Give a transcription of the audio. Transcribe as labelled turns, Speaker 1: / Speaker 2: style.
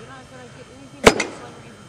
Speaker 1: you don't gonna get anything.